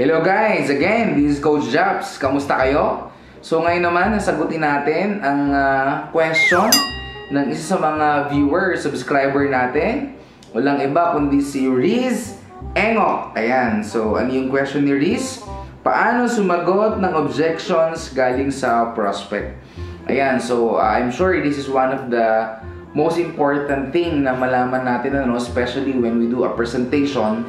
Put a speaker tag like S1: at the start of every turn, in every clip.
S1: Hello guys! Again, this is Coach Japs. Kamusta kayo? So ngayon naman, nasagutin natin ang uh, question ng isa sa mga viewer, subscriber natin. Walang iba kundi si Riz Engok. Ayan, so ano yung question ni Riz? Paano sumagot ng objections galing sa prospect? Ayan, so uh, I'm sure this is one of the most important thing na malaman natin, ano, especially when we do a presentation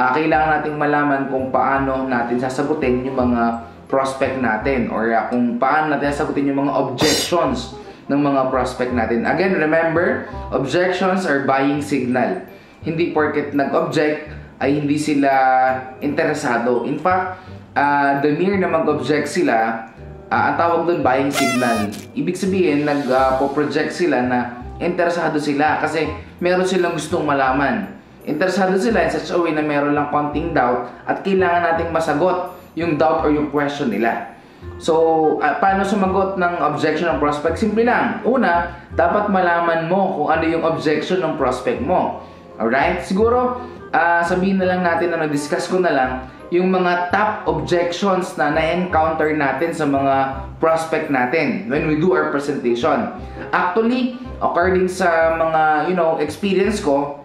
S1: uh, kailangan nating malaman kung paano natin sasagutin yung mga prospect natin or uh, kung paano natin sasagutin yung mga objections ng mga prospect natin. Again, remember, objections are buying signal. Hindi porket nag-object ay hindi sila interesado. In fact, uh, the mere na mag-object sila, uh, ang tawag doon buying signal. Ibig sabihin, nag-project uh, sila na interesado sila kasi meron silang gustong malaman interesado sila in such a way na meron lang konting doubt at kailangan nating masagot yung doubt or yung question nila. So, uh, paano sumagot ng objection ng prospect? Simple lang. Una, dapat malaman mo kung ano yung objection ng prospect mo. Alright? Siguro, uh, sabihin na lang natin, ano, discuss ko na lang yung mga top objections na na-encounter natin sa mga prospect natin when we do our presentation. Actually, according sa mga, you know, experience ko,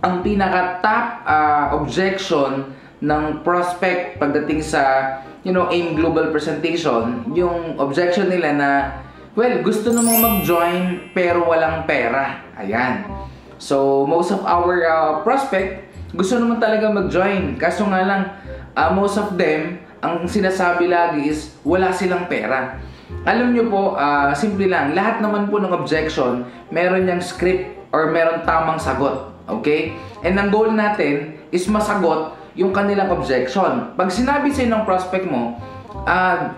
S1: ang pinaka-top uh, objection ng prospect pagdating sa you know, AIM Global Presentation, yung objection nila na well, gusto namang mag-join pero walang pera. Ayan. So, most of our uh, prospect gusto naman talaga mag-join. Kaso nga lang, uh, most of them, ang sinasabi lagi is wala silang pera. Alam nyo po, uh, simple lang, lahat naman po ng objection, meron niyang script or meron tamang sagot. Okay? And ang goal natin is masagot yung kanilang objection. Pag sinabi sa'yo ng prospect mo, uh,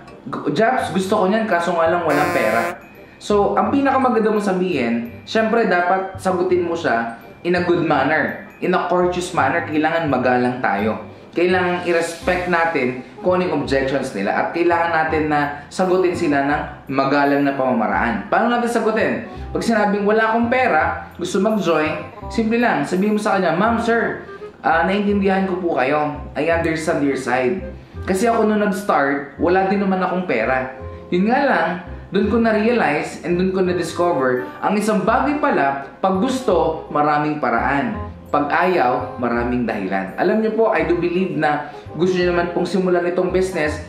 S1: Jobs, gusto ko niyan kaso nga lang walang pera. So, ang pinakamaganda mo sabihin, syempre dapat sagutin mo siya in a good manner. In a courteous manner, kailangan magalang tayo. Kailangan i-respect natin kung ano yung objections nila at kailangan natin na sagutin sila ng magalang na pamamaraan. Paano natin sagutin? Pag sinabing wala akong pera, gusto mag-join, simple lang, sabihin mo sa kanya, Ma'am, sir, uh, naiintindihan ko po kayo. I understand your side. Kasi ako nung nag-start, wala din naman akong pera. Yun nga lang, doon ko na-realize and doon ko na-discover, ang isang bagay pala, pag gusto, maraming paraan. Pag ayaw, maraming dahilan. Alam niyo po, I do believe na gusto niyo naman pong simulan itong business,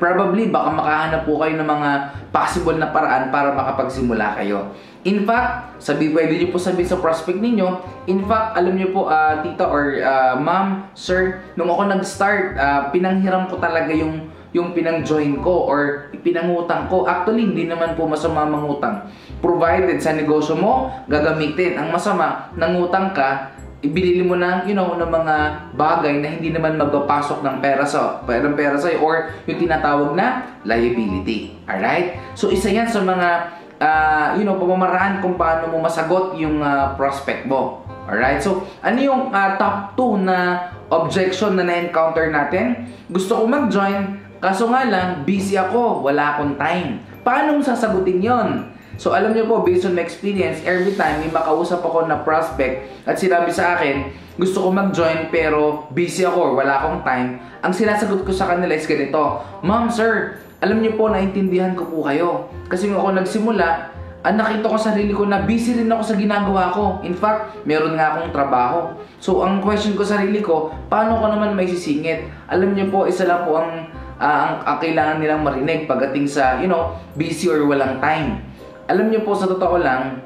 S1: probably baka makahanap po kayo ng mga possible na paraan para makapagsimula kayo. In fact, sabi pwede niyo po sabihin sa prospect ninyo, in fact, alam niyo po, uh, tita or uh, ma'am, sir, nung ako nag-start, uh, pinanghiram ko talaga yung yung pinang-join ko or pinangutang ko. Actually, hindi naman po masama mangutang. Provided sa negosyo mo, gagamitin. Ang masama, nangutang ka, ibinili mo ng, you know, ng mga bagay na hindi naman magpapasok ng pera sa, pera, pera sa or yung tinatawag na liability. Alright? So, isa yan sa mga, uh, you know, pamamaraan kung paano mo masagot yung uh, prospect mo. Alright? So, ano yung uh, top 2 na objection na na-encounter natin? Gusto ko mag-join, kaso nga lang, busy ako, wala akong time. Paano mo sasagutin yon? So alam niyo po, based on my experience, every time may makausap ako na prospect at sinabi sa akin, gusto ko mag-join pero busy ako or wala akong time, ang sinasagot ko sa kanila is ganito, Ma'am, sir, alam niyo po, naintindihan ko po kayo. Kasi nung ako nagsimula, ang nakita ko sa sarili ko na busy rin ako sa ginagawa ko. In fact, meron nga akong trabaho. So, ang question ko sa sarili ko, paano ko naman may sisingit? Alam niyo po, isa lang po ang, uh, ang, ang kailangan nilang marinig pagdating sa, you know, busy or walang time alam niyo po sa totoo lang,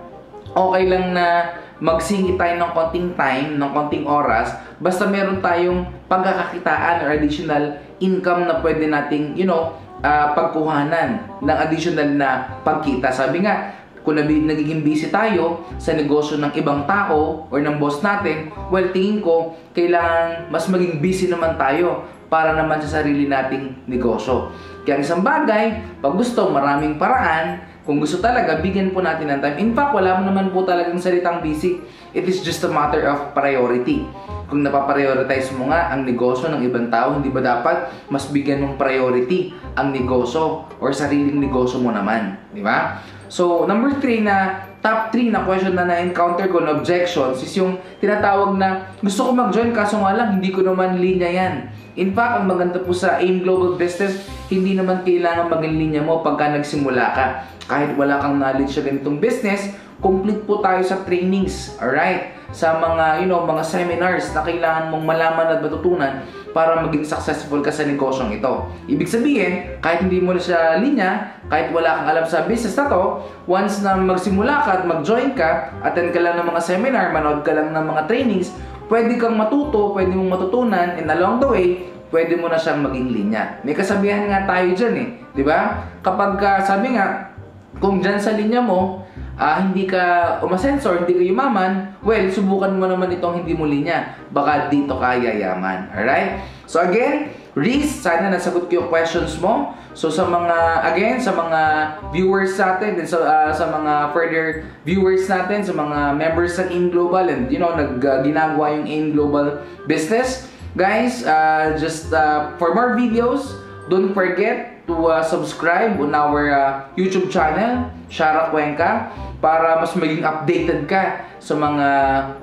S1: okay lang na magsingit tayo ng konting time, ng konting oras, basta meron tayong pagkakakitaan or additional income na pwede nating, you know, uh, pagkuhanan ng additional na pagkita. Sabi nga, kung nagiging busy tayo sa negosyo ng ibang tao or ng boss natin, well, tingin ko, kailangan mas maging busy naman tayo para naman sa sarili nating negosyo. Kaya isang bagay, pag gusto, maraming paraan, kung gusto talaga, bigyan po natin ng time. In fact, wala mo naman po talagang salitang busy. It is just a matter of priority. Kung napaprioritize mo nga ang negosyo ng ibang tao, hindi ba dapat mas bigyan mong priority ang negosyo or sariling negosyo mo naman? Di ba? So, number three na top 3 na question na na-encounter ko na objections is yung tinatawag na gusto ko mag-join kaso nga lang hindi ko naman linya yan. In fact, ang maganda po sa AIM Global Business, hindi naman kailangan maging linya mo pagka nagsimula ka. Kahit wala kang knowledge sa ganitong business, complete po tayo sa trainings, alright? Sa mga, you know, mga seminars na kailangan mong malaman at matutunan para maging successful ka sa negosyong ito. Ibig sabihin, kahit hindi mo na siya linya, kahit wala kang alam sa business na to, once na magsimula ka at mag-join ka, attend ka lang ng mga seminar, manood ka lang ng mga trainings, pwede kang matuto, pwede mong matutunan, and along the way, pwede mo na siyang maging linya. May kasabihan nga tayo dyan eh, di ba? Kapag uh, sabi nga, kung dyan sa linya mo, uh, hindi ka umasensor, hindi ka yumaman, well, subukan mo naman itong hindi mo linya. Baka dito ka yayaman. Alright? So again, Reese, sana nasagot ko yung questions mo. So sa mga, again, sa mga viewers natin, and sa, uh, sa mga further viewers natin, sa mga members ng AIM Global, and you know, nag, uh, yung AIM Global business, guys, uh, just uh, for more videos, don't forget to uh, subscribe on our uh, YouTube channel, Shara Cuenca para mas maging updated ka sa mga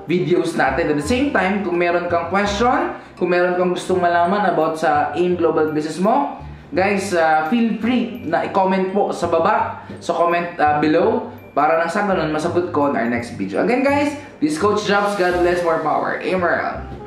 S1: videos natin. At the same time, kung meron kang question, kung meron kang gustong malaman about sa AIM Global Business mo, guys, uh, feel free na i-comment po sa baba, sa comment uh, below, para nang sa ganun masagot ko on our next video. Again guys, this Coach Jobs, God bless, more power. Emerald.